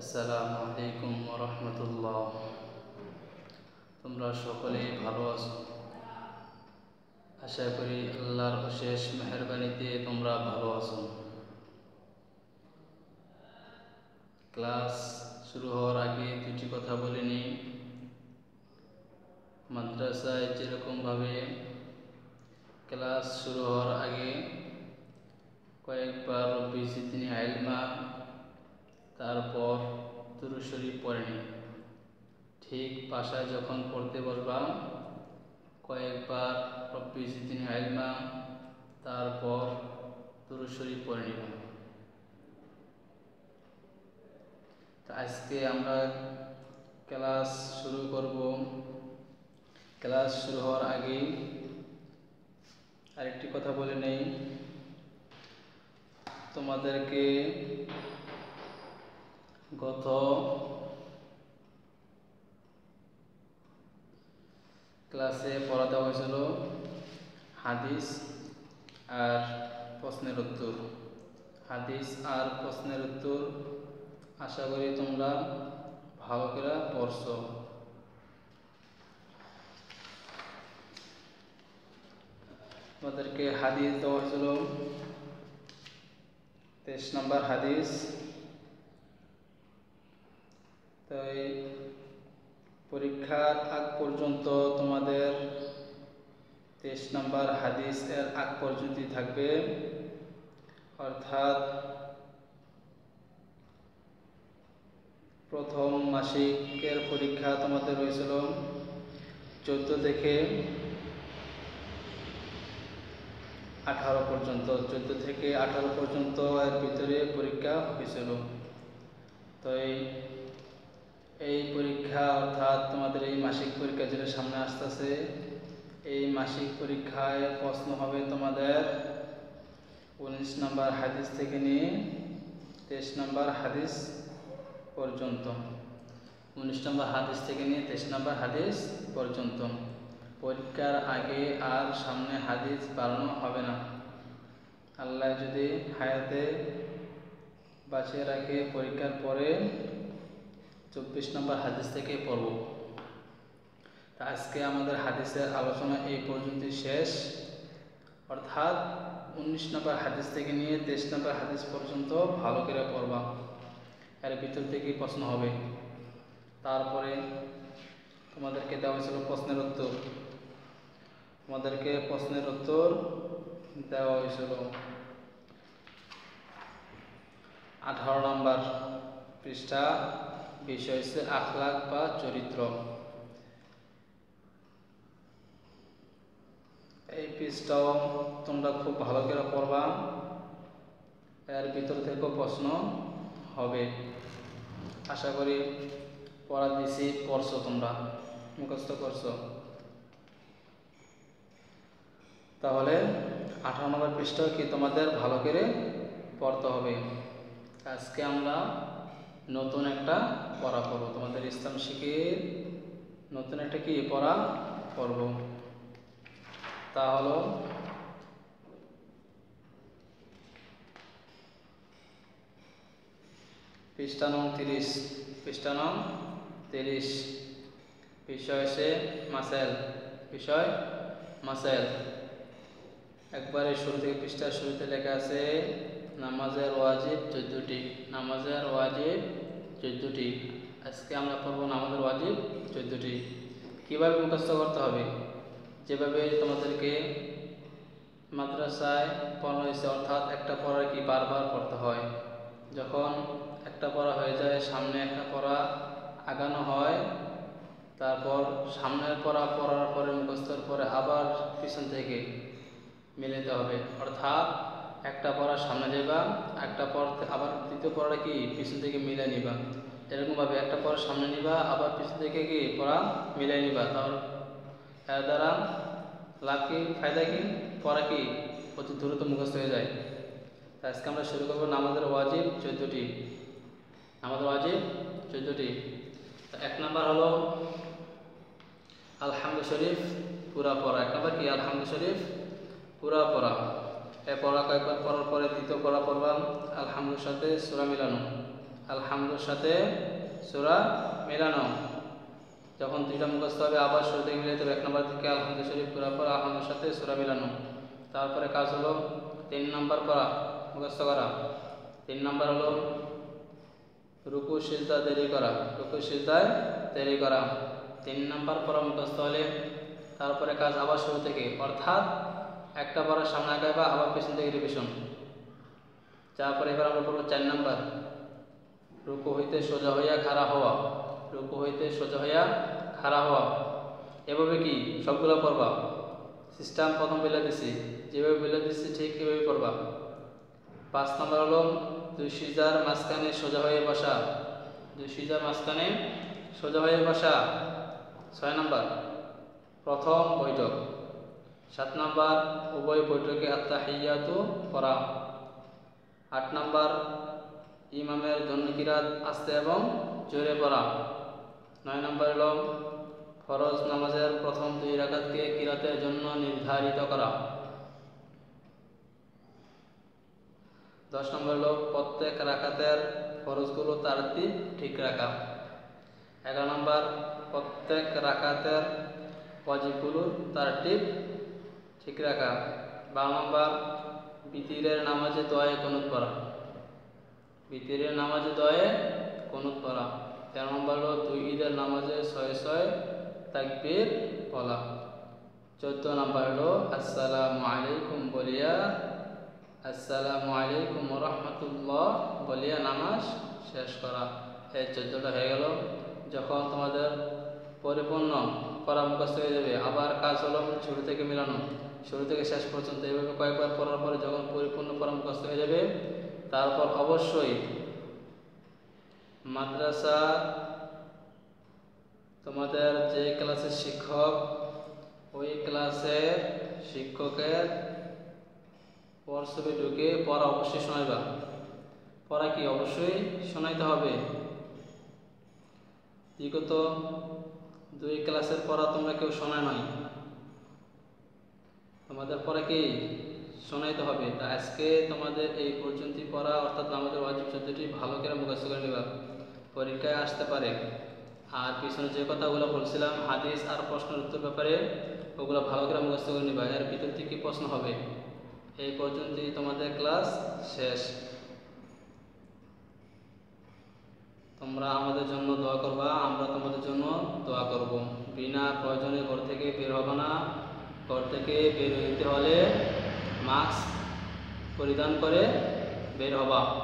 আসসালামু আলাইকুম রহমতুল্লাহ তোমরা সকলেই ভালো আছো। আশা করি আল্লাহর অশেষ মেহরবানিতে তোমরা ভালো আছো। ক্লাস শুরু হওয়ার আগে দুটি কথা বলে নিই। মাদ্রাসায় যেরকমভাবে ক্লাস শুরু হওয়ার আগে কয়েকবার রব্বি জিতনি আইলমা, তারপর দুরুশরী পড়েনি। ঠিক বাসায় যখন পড়তে বসবা কয়েকবার রব্বি জিতনি আইলমা, তারপর দুরুশরী পড়ে নিব আজকে আমরা ক্লাস শুরু করব। ক্লাস শুরু হওয়ার আগে আরেকটি কথা বলে নেই। তোমাদেরকে গত ক্লাসে পড়া দেওয়া হয়েছিল হাদিস আর প্রশ্নের উত্তর। হাদিস আর প্রশ্নের উত্তর আশা করি তোমরা ভালো করে পড়ছো। তোমাদেরকে হাদিস দেওয়া হয়েছিল তেইশ নম্বর হাদিস। তো এই পরীক্ষার আগ পর্যন্ত তোমাদের তেইশ নম্বর হাদিস এর আগ পর্যন্ত থাকবে। অর্থাৎ প্রথম মাসিকের পরীক্ষা তোমাদের হয়েছিল চোদ্দ থেকে আঠারো পর্যন্ত, চোদ্দ থেকে আঠারো পর্যন্ত এর ভিতরে পরীক্ষা হয়েছিল। তো এই পরীক্ষা অর্থাৎ তোমাদের এই মাসিক পরীক্ষা যেটা সামনে আসতেছে, এই মাসিক পরীক্ষায় প্রশ্ন হবে তোমাদের উনিশ নম্বর হাদিস থেকে নিয়ে তেইশ নম্বর হাদিস পর্যন্ত। উনিশ নম্বর হাদিস থেকে নিয়ে তেইশ নম্বর হাদিস পর্যন্ত। পরীক্ষার আগে আর সামনে হাদিস বাড়ানো হবে না। আল্লাহ যদি হায়াতে বাঁচিয়ে রাখে, পরীক্ষার পরে চব্বিশ নম্বর হাদিস থেকে পড়ব। তা আজকে আমাদের হাদিসের আলোচনা এই পর্যন্তই শেষ। অর্থাৎ উনিশ নম্বর হাদিস থেকে নিয়ে তেইশ নম্বর হাদিস পর্যন্ত ভালো করে পড়বা। এর ভিতর থেকেই প্রশ্ন হবে? তারপরে তোমাদেরকে দেওয়া হয়েছিল প্রশ্নের উত্তর। তোমাদেরকে প্রশ্নের উত্তর দেওয়া হয়েছিল আঠারো নম্বর পৃষ্ঠা, বিষয় হচ্ছে আখলাক বা চরিত্র। এই পৃষ্ঠাও তোমরা খুব ভালো করে পড়বা। এর ভিতর থেকেও প্রশ্ন হবে। আশা করি পড়া দিছি, পড়ছো তোমরা, মুখস্থ করছ। তাহলে আঠারো নম্বর পৃষ্ঠাও কি তোমাদের ভালো করে পড়তে হবে? আজকে আমরা নতুন একটা পড়া পড়ব। তোমাদের ইসলাম শিখে নতুন একটা কি পড়া পড়ব? তা হলো পৃষ্ঠা নং তিরিশ, পৃষ্ঠা নং তিরিশ। বিষয় হচ্ছে মাসেল বিষয় মাসেল একবারে শুরু থেকে পৃষ্ঠার শুরুতে লেখা আছে, নামাজের ওয়াজিব চোদ্দোটি, নামাজের ওয়াজিব চোদ্দোটি। আজকে আমরা পড়ব নামাজের ওয়াজিব চোদ্দোটি। কীভাবে মুখস্থ করতে হবে? যেভাবে তোমাদেরকে মাদ্রাসায় পড়ানো হয়েছে, অর্থাৎ একটা পড়া কি বারবার পড়তে হয়? যখন একটা পড়া হয়ে যায়, সামনে একটা পড়া আগানো হয়, তারপর সামনের পড়া পড়ার পরে, মুখস্থর পরে আবার পিছন থেকে মিলাতে হবে। অর্থাৎ একটা পড়া সামনে যাবা একটা পর আবার দ্বিতীয় পড়াটা কি পিছন থেকে মিলাই নিবা। এরকমভাবে একটা পড়া সামনে নিবা, আবার পিছন থেকে কি পড়া মিলাই নিবা। তাহলে দ্বারা লাভ কি ফায়দা কি পড়া কি অতি দ্রুত মুখস্থ হয়ে যায়। আজকে আমরা শুরু করব নামাজের ওয়াজিব চোদ্দোটি। নামাজের ওয়াজিব চোদ্দোটি। এক নাম্বার হলো আলহামদু শরীফ, পুরা পড়া। এক নাম্বার কি? আলহামদু শরীফ, পুরা পড়া। এ পড়া কয়েকবার পড়ার পরে দ্বিতীয় পড়া পড়লাম আলহামদুর সাথে সুরা মিলানো। আলহামদুর সাথে সুরা মেলানো। যখন দুইটা মুখস্থ হবে, আবার শুরুতে মিলাইতে হবে, এক নম্বর থেকে আলহামদু শরীফ পুরা পর আলহামদুর সাথে সুরা মেলানো। তারপরে কাজ হলো তিন নম্বর পড়া, মুখস্থ করা। তিন নম্বর হলো রুকু সিজদা দেরি করা রুকু সিজদায় দেরি করা। তিন নম্বর পড়া মুখস্থ হলে তারপরে কাজ আবার শুরু থেকে, অর্থাৎ একটা পড়ার সামনে আগায় বা আবার পেছন থেকে রিভিশন তারপরে এবার আমরা পড়ব চার নম্বর, রুকু হইতে সোজা হইয়া খাড়া হওয়া। রুকু হইতে সোজা হইয়া খাড়া হওয়া। এভাবে কি সবগুলো পড়বা? সিস্টেম প্রথম বেলে দিছি। যেভাবে বেলে দিচ্ছি ঠিক এভাবে পড়বা। পাঁচ নম্বর হলো দুই সিজার মাঝখানে সোজা হয়ে বসা। দুই সিজার মাঝখানে সোজা হয়ে বসা। ছয় নম্বর, প্রথম বৈঠক। সাত নম্বর, উভয় বৈঠকে আত্মাহিয়াতু করা। আট নম্বর, ইমামের জন্য কিরাত আসতে এবং জোরে পড়া। নয় নম্বর হল ফরজ নামাজের প্রথম দুই রাকাতকে কিরাতের জন্য নির্ধারিত করা। দশ নম্বর হল প্রত্যেক রাকাতের ফরজগুলো তারতিব ঠিক রাখা। এগারো নম্বর, প্রত্যেক রাকাতের ওয়াজিবগুলোর তারতিব ঠিক রাখা। বারো নম্বর, বিতিরের নামাজে দয়ে কনুত পড়া। বিতিরের নামাজে দয়ে কনুত পড়া। তেরো নম্বর হলো দুই ঈদের নামাজে ছয় ছয় তাকবীর বলা চোদ্দ নম্বর হলো, আসসালামু আলাইকুম বলিয়া, আসসালামু আলাইকুম রহমতুল্লাহ বলিয়া নামাজ শেষ করা। এই চোদ্দটা হয়ে গেল। যখন তোমাদের পরিপূর্ণ করা মুখস্থ হয়ে যাবে, আবার কাজ হলো শুরু থেকে মিলানো। শুরু থেকে শেষ পর্যন্ত এইভাবে কয়েকবার পড়ার পরে যখন পরিপূর্ণ পড়া মুখস্থ হয়ে যাবে, তারপর অবশ্যই মাদ্রাসা, তোমাদের যে ক্লাসের শিক্ষক, ওই ক্লাসের শিক্ষকের হোয়াটসঅ্যাপে ঢুকে পড়া অবশ্যই শোনাইবা। পড়া কি অবশ্যই শোনাইতে হবে? বিগত দুই ক্লাসের পড়া তোমরা কেউ শোনায় নাই। তোমাদের পড়া কি শোনাইতে হবে? তা আজকে তোমাদের এই পর্যন্ত পড়া, অর্থাৎ আমাদের ওয়াজিব চোদ্দটি ভালো করে মুখস্থ করে নেবা। পরীক্ষায় আসতে পারে। আর পিছনে যে কথাগুলো বলছিলাম, হাদিস আর প্রশ্নের উত্তর ব্যাপারে, ওগুলো ভালো করে মুখস্থ করে নেবা। এর ভিতর থেকে প্রশ্ন হবে? এই পর্যন্তই তোমাদের ক্লাস শেষ। তোমরা আমাদের জন্য দোয়া করবা, আমরা তোমাদের জন্য দোয়া করব। বিনা প্রয়োজনে ঘর থেকে বের হবে না। ঘর থেকে বের হইতে হলে মাস্ক পরিধান করে বের হবা।